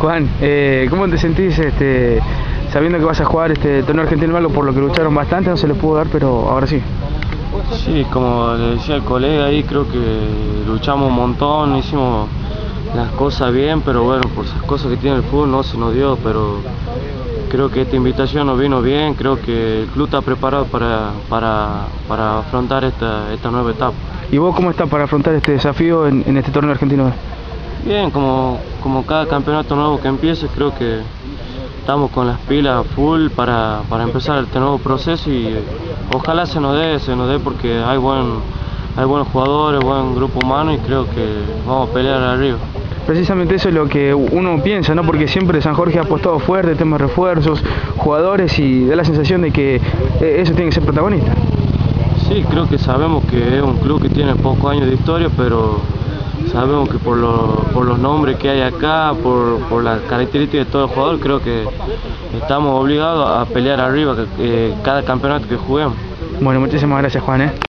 Juan, eh, ¿cómo te sentís este, sabiendo que vas a jugar este torneo argentino algo por lo que lucharon bastante? No se les pudo dar, pero ahora sí. Sí, como le decía el colega ahí, creo que luchamos un montón, hicimos las cosas bien, pero bueno, por esas cosas que tiene el fútbol no se nos dio, pero creo que esta invitación nos vino bien, creo que el club está preparado para, para, para afrontar esta, esta nueva etapa. ¿Y vos cómo estás para afrontar este desafío en, en este torneo argentino? Bien, como, como cada campeonato nuevo que empiece, creo que estamos con las pilas full para, para empezar este nuevo proceso y ojalá se nos dé, se nos dé porque hay buen, hay buenos jugadores, buen grupo humano y creo que vamos a pelear arriba. Precisamente eso es lo que uno piensa, ¿no? Porque siempre San Jorge ha apostado fuerte, temas de refuerzos, jugadores y da la sensación de que eh, eso tiene que ser protagonista. Sí, creo que sabemos que es un club que tiene pocos años de historia, pero sabemos que por, lo, por los nombres que hay acá, por, por las características de todo el jugador, creo que estamos obligados a pelear arriba eh, cada campeonato que juguemos. Bueno, muchísimas gracias Juan. ¿eh?